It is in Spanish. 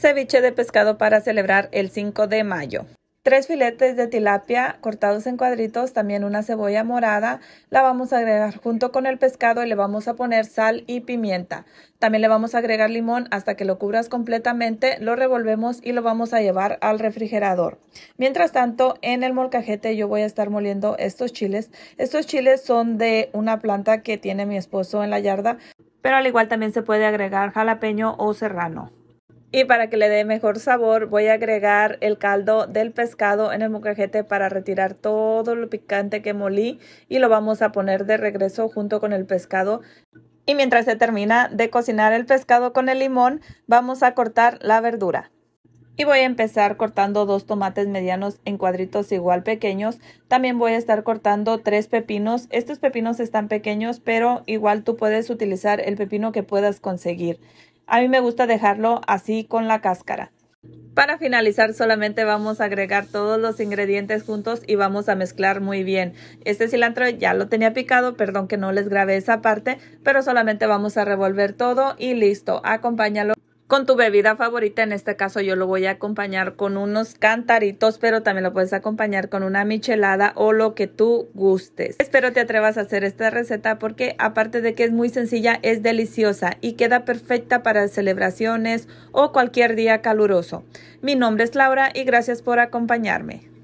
Ceviche de pescado para celebrar el 5 de mayo. Tres filetes de tilapia cortados en cuadritos, también una cebolla morada, la vamos a agregar junto con el pescado y le vamos a poner sal y pimienta. También le vamos a agregar limón hasta que lo cubras completamente, lo revolvemos y lo vamos a llevar al refrigerador. Mientras tanto, en el molcajete yo voy a estar moliendo estos chiles. Estos chiles son de una planta que tiene mi esposo en la yarda, pero al igual también se puede agregar jalapeño o serrano. Y para que le dé mejor sabor voy a agregar el caldo del pescado en el mocajete para retirar todo lo picante que molí y lo vamos a poner de regreso junto con el pescado. Y mientras se termina de cocinar el pescado con el limón, vamos a cortar la verdura. Y voy a empezar cortando dos tomates medianos en cuadritos igual pequeños. También voy a estar cortando tres pepinos. Estos pepinos están pequeños, pero igual tú puedes utilizar el pepino que puedas conseguir. A mí me gusta dejarlo así con la cáscara. Para finalizar solamente vamos a agregar todos los ingredientes juntos y vamos a mezclar muy bien. Este cilantro ya lo tenía picado, perdón que no les grabé esa parte, pero solamente vamos a revolver todo y listo. Acompáñalo con tu bebida favorita. En este caso yo lo voy a acompañar con unos cantaritos, pero también lo puedes acompañar con una michelada o lo que tú gustes. Espero te atrevas a hacer esta receta porque aparte de que es muy sencilla, es deliciosa y queda perfecta para celebraciones o cualquier día caluroso. Mi nombre es Laura y gracias por acompañarme.